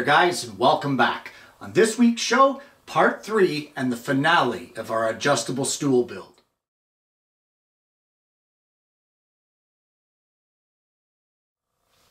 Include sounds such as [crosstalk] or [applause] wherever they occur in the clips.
there guys and welcome back. On this week's show, part 3 and the finale of our adjustable stool build.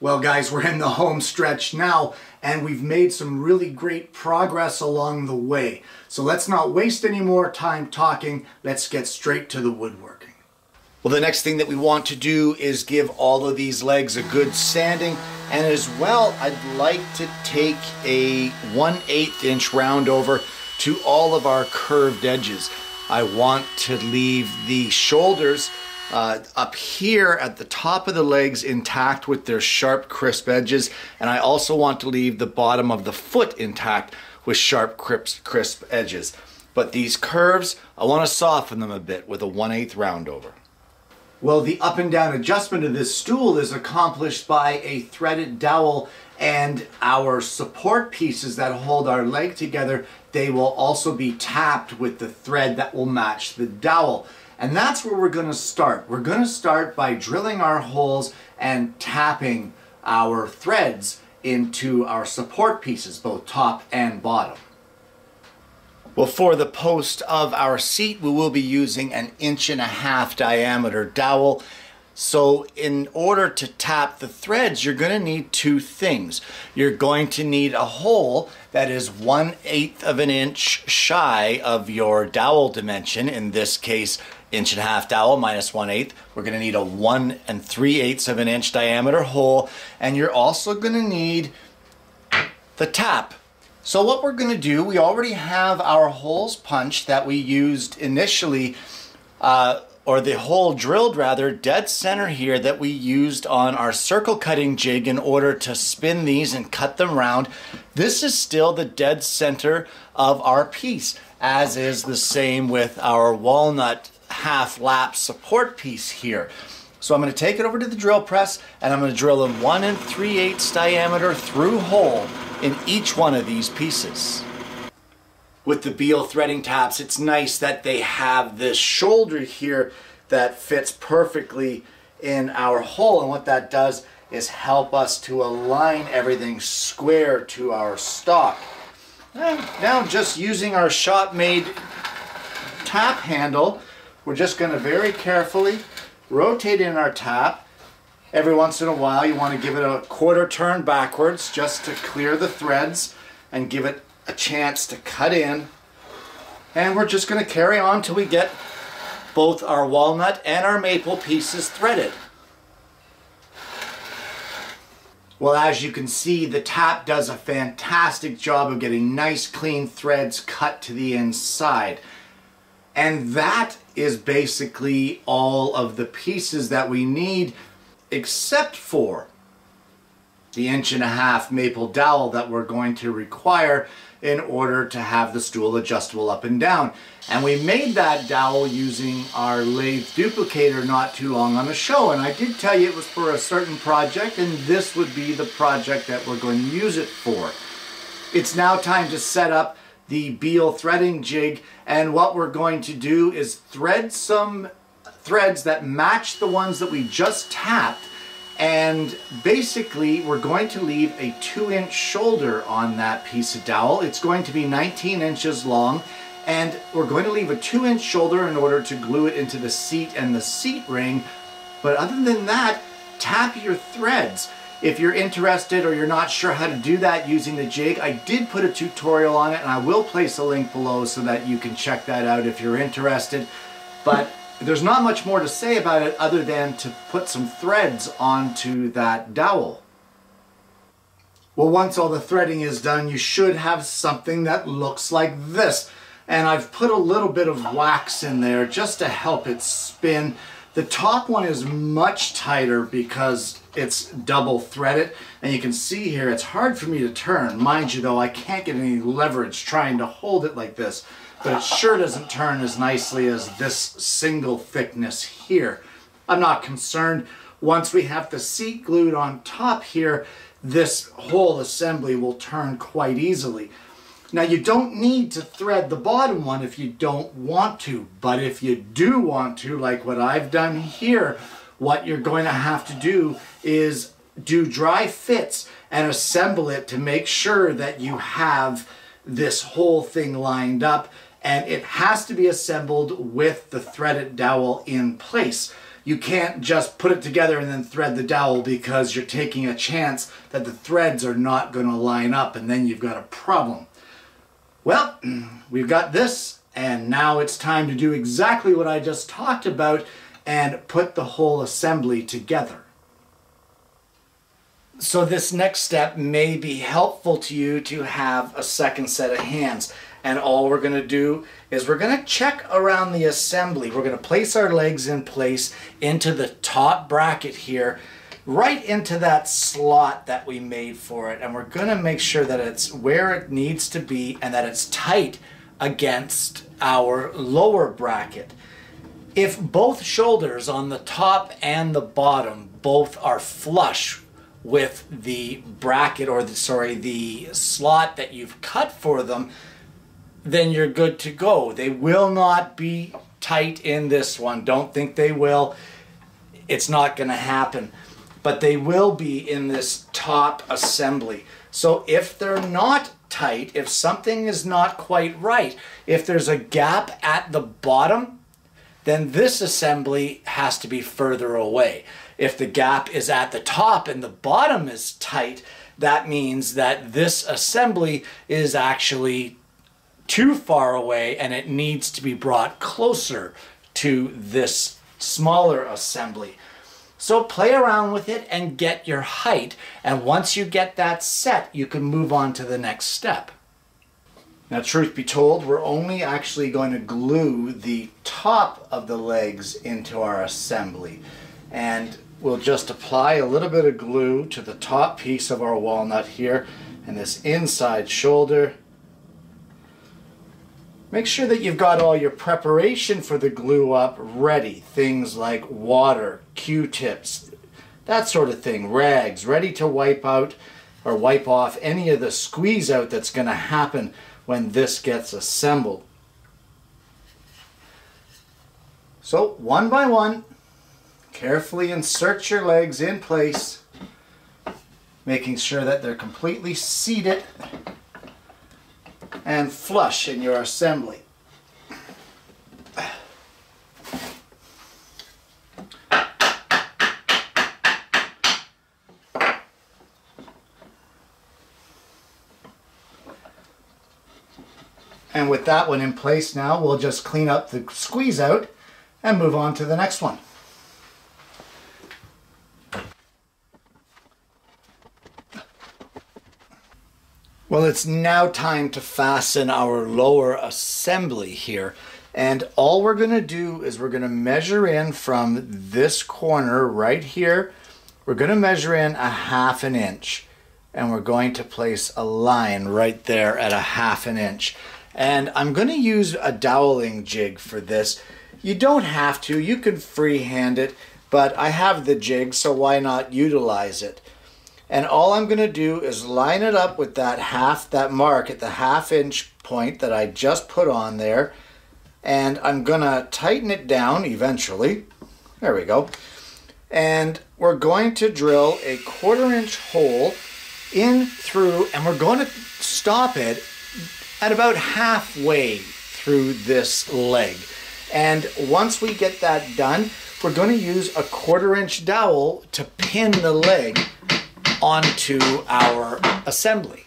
Well guys, we're in the home stretch now and we've made some really great progress along the way. So let's not waste any more time talking, let's get straight to the woodworking. Well, the next thing that we want to do is give all of these legs a good sanding. And as well, I'd like to take a 1 8 inch round over to all of our curved edges. I want to leave the shoulders uh, up here at the top of the legs intact with their sharp, crisp edges. And I also want to leave the bottom of the foot intact with sharp, crisp, crisp edges. But these curves, I want to soften them a bit with a 1 8 round over. Well, the up and down adjustment of this stool is accomplished by a threaded dowel and our support pieces that hold our leg together, they will also be tapped with the thread that will match the dowel. And that's where we're going to start. We're going to start by drilling our holes and tapping our threads into our support pieces, both top and bottom. Well, for the post of our seat, we will be using an inch and a half diameter dowel. So in order to tap the threads, you're gonna need two things. You're going to need a hole that is one eighth of an inch shy of your dowel dimension. In this case, inch and a half dowel minus one eighth. We're gonna need a one and three eighths of an inch diameter hole. And you're also gonna need the tap so what we're going to do, we already have our holes punched that we used initially, uh, or the hole drilled rather, dead center here that we used on our circle cutting jig in order to spin these and cut them round. This is still the dead center of our piece, as is the same with our walnut half lap support piece here. So I'm going to take it over to the drill press and I'm going to drill a 1 and 3 eighths diameter through hole in each one of these pieces. With the Beall threading taps, it's nice that they have this shoulder here that fits perfectly in our hole. And what that does is help us to align everything square to our stock. And now just using our shop-made tap handle, we're just going to very carefully rotate in our tap Every once in a while you want to give it a quarter turn backwards just to clear the threads and give it a chance to cut in. And we're just going to carry on till we get both our walnut and our maple pieces threaded. Well, as you can see, the tap does a fantastic job of getting nice clean threads cut to the inside. And that is basically all of the pieces that we need except for the inch and a half maple dowel that we're going to require in order to have the stool adjustable up and down. And we made that dowel using our lathe duplicator not too long on the show. And I did tell you it was for a certain project and this would be the project that we're going to use it for. It's now time to set up the Beall threading jig and what we're going to do is thread some threads that match the ones that we just tapped and basically we're going to leave a two inch shoulder on that piece of dowel. It's going to be 19 inches long and we're going to leave a two inch shoulder in order to glue it into the seat and the seat ring. But other than that, tap your threads. If you're interested or you're not sure how to do that using the jig, I did put a tutorial on it and I will place a link below so that you can check that out if you're interested. But there's not much more to say about it other than to put some threads onto that dowel. Well, once all the threading is done, you should have something that looks like this. And I've put a little bit of wax in there just to help it spin. The top one is much tighter because it's double threaded. And you can see here, it's hard for me to turn. Mind you though, I can't get any leverage trying to hold it like this but it sure doesn't turn as nicely as this single thickness here. I'm not concerned. Once we have the seat glued on top here, this whole assembly will turn quite easily. Now you don't need to thread the bottom one if you don't want to, but if you do want to, like what I've done here, what you're going to have to do is do dry fits and assemble it to make sure that you have this whole thing lined up and it has to be assembled with the threaded dowel in place. You can't just put it together and then thread the dowel because you're taking a chance that the threads are not going to line up and then you've got a problem. Well, [clears throat] we've got this and now it's time to do exactly what I just talked about and put the whole assembly together. So this next step may be helpful to you to have a second set of hands. And all we're going to do is we're going to check around the assembly. We're going to place our legs in place into the top bracket here, right into that slot that we made for it. And we're going to make sure that it's where it needs to be and that it's tight against our lower bracket. If both shoulders on the top and the bottom both are flush with the bracket or the sorry the slot that you've cut for them then you're good to go. They will not be tight in this one. Don't think they will. It's not going to happen. But they will be in this top assembly. So if they're not tight if something is not quite right if there's a gap at the bottom then this assembly has to be further away. If the gap is at the top and the bottom is tight, that means that this assembly is actually too far away and it needs to be brought closer to this smaller assembly. So play around with it and get your height. And once you get that set, you can move on to the next step. Now, truth be told, we're only actually going to glue the top of the legs into our assembly. And we'll just apply a little bit of glue to the top piece of our walnut here and this inside shoulder. Make sure that you've got all your preparation for the glue up ready. Things like water, Q-tips, that sort of thing, rags, ready to wipe out or wipe off any of the squeeze out that's going to happen when this gets assembled. So one by one, Carefully insert your legs in place, making sure that they're completely seated and flush in your assembly. And with that one in place now, we'll just clean up the squeeze out and move on to the next one. Well, it's now time to fasten our lower assembly here. And all we're going to do is we're going to measure in from this corner right here. We're going to measure in a half an inch. And we're going to place a line right there at a half an inch. And I'm going to use a doweling jig for this. You don't have to. You can freehand it. But I have the jig, so why not utilize it? And all I'm going to do is line it up with that half, that mark at the half inch point that I just put on there. And I'm going to tighten it down eventually. There we go. And we're going to drill a quarter inch hole in through, and we're going to stop it at about halfway through this leg. And once we get that done, we're going to use a quarter inch dowel to pin the leg onto our assembly.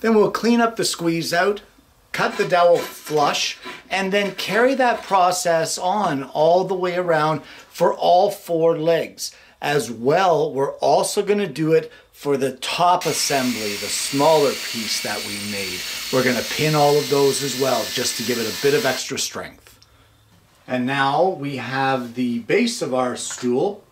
Then we'll clean up the squeeze out, cut the dowel flush, and then carry that process on all the way around for all four legs. As well, we're also going to do it for the top assembly, the smaller piece that we made. We're going to pin all of those as well, just to give it a bit of extra strength. And now we have the base of our stool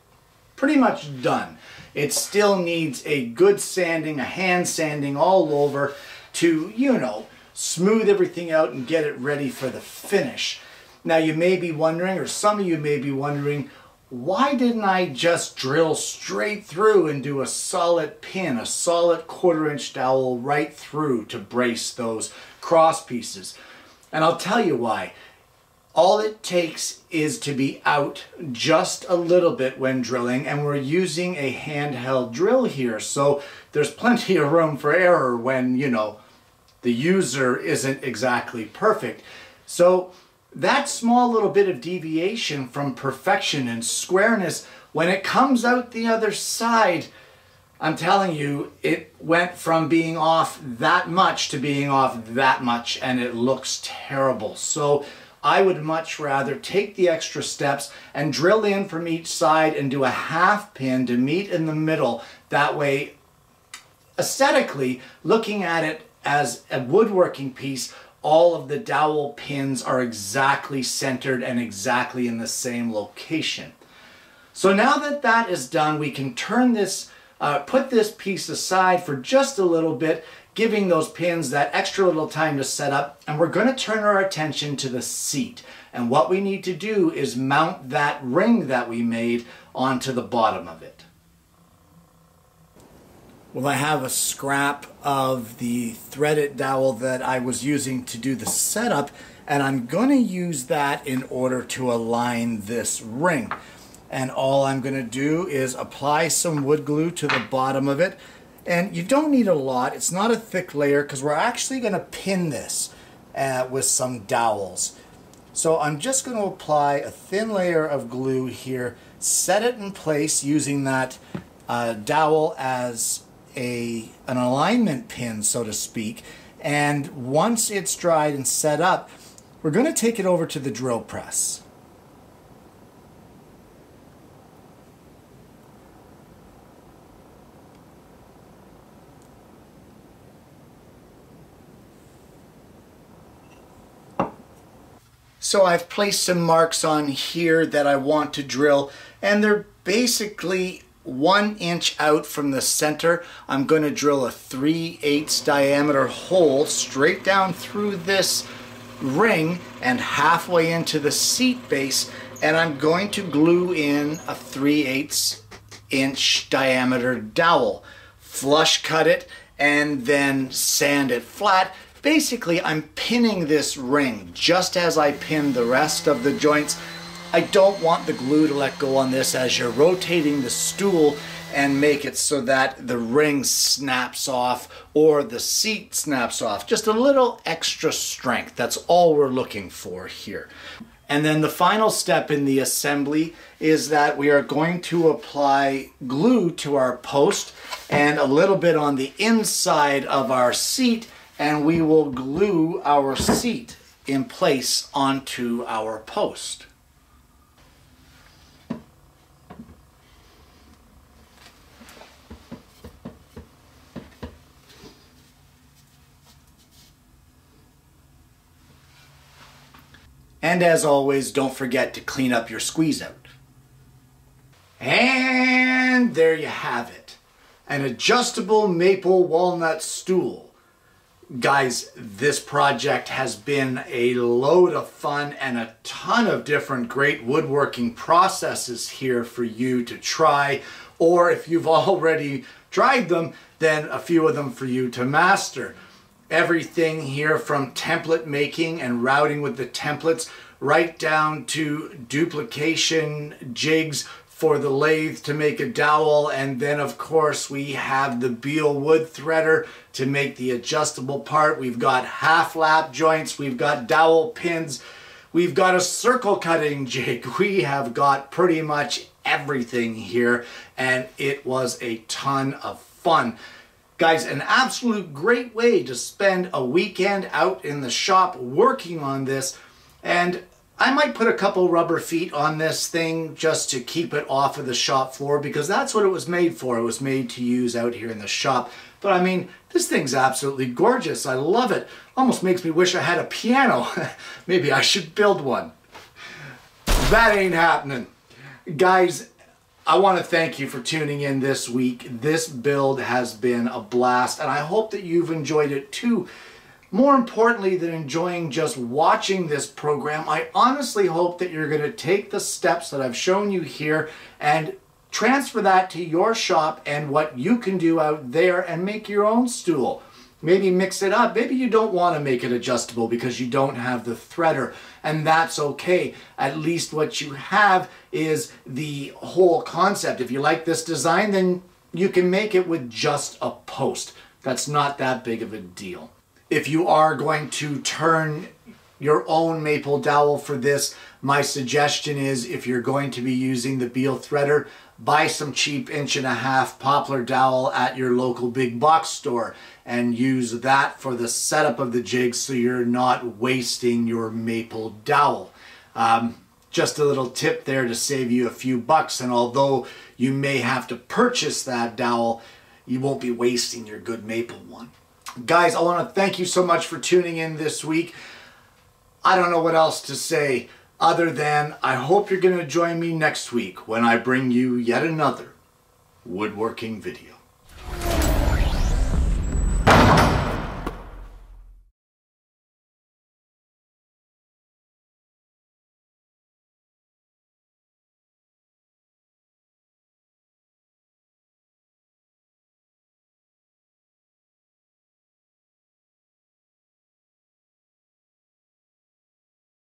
pretty much done. It still needs a good sanding, a hand sanding all over to, you know, smooth everything out and get it ready for the finish. Now you may be wondering, or some of you may be wondering, why didn't I just drill straight through and do a solid pin, a solid quarter inch dowel right through to brace those cross pieces? And I'll tell you why. All it takes is to be out just a little bit when drilling and we're using a handheld drill here. So there's plenty of room for error when, you know, the user isn't exactly perfect. So that small little bit of deviation from perfection and squareness, when it comes out the other side, I'm telling you, it went from being off that much to being off that much and it looks terrible. So I would much rather take the extra steps and drill in from each side and do a half pin to meet in the middle. That way, aesthetically, looking at it as a woodworking piece, all of the dowel pins are exactly centered and exactly in the same location. So now that that is done, we can turn this, uh, put this piece aside for just a little bit giving those pins that extra little time to set up. And we're going to turn our attention to the seat. And what we need to do is mount that ring that we made onto the bottom of it. Well, I have a scrap of the threaded dowel that I was using to do the setup, and I'm going to use that in order to align this ring. And all I'm going to do is apply some wood glue to the bottom of it and you don't need a lot. It's not a thick layer because we're actually going to pin this uh, with some dowels. So I'm just going to apply a thin layer of glue here, set it in place using that uh, dowel as a an alignment pin, so to speak. And once it's dried and set up, we're going to take it over to the drill press. So I've placed some marks on here that I want to drill and they're basically one inch out from the center. I'm going to drill a 3 8 diameter hole straight down through this ring and halfway into the seat base and I'm going to glue in a 3 8 inch diameter dowel. Flush cut it and then sand it flat Basically, I'm pinning this ring just as I pinned the rest of the joints. I don't want the glue to let go on this as you're rotating the stool and make it so that the ring snaps off or the seat snaps off. Just a little extra strength. That's all we're looking for here. And then the final step in the assembly is that we are going to apply glue to our post and a little bit on the inside of our seat and we will glue our seat in place onto our post. And as always, don't forget to clean up your squeeze out. And there you have it. An adjustable maple walnut stool Guys, this project has been a load of fun and a ton of different great woodworking processes here for you to try. Or if you've [laughs] already tried them, then a few of them for you to master. Everything here from template making and routing with the templates right down to duplication jigs for the lathe to make a dowel and then of course we have the Beall wood threader to make the adjustable part. We've got half lap joints, we've got dowel pins, we've got a circle cutting [laughs] jig. We have got pretty much everything here and it was a ton of fun. Guys, an absolute great way to spend a weekend out in the shop working on this and I might put a couple rubber feet on this thing just to keep it off of the shop floor because that's what it was made for. It was made to use out here in the shop. But I mean, this thing's absolutely gorgeous. I love it. Almost makes me wish I had a piano. [laughs] Maybe I should build one. That ain't happening. Guys, I want to thank you for tuning in this week. This build has been a blast and I hope that you've enjoyed it too. More importantly than enjoying just watching this program, I honestly hope that you're going to take the steps that I've shown you here and transfer that to your shop and what you can do out there and make your own stool. maybe mix it up. Maybe you don't want to make it adjustable because you don't have the threader and that's okay. At least what you have is the whole concept. If you like this design, then you can make it with just a post. That's not that big of a deal. If you are going to turn your own maple dowel for this, my suggestion is if you're going to be using the Beall threader, buy some cheap inch and a half poplar dowel at your local big box store and use that for the setup of the jig so you're not wasting your maple dowel. Um, just a little tip there to save you a few bucks and although you may have to purchase that dowel, you won't be wasting your good maple one. Guys, I want to thank you so much for tuning in this week. I don't know what else to say other than I hope you're going to join me next week when I bring you yet another woodworking video.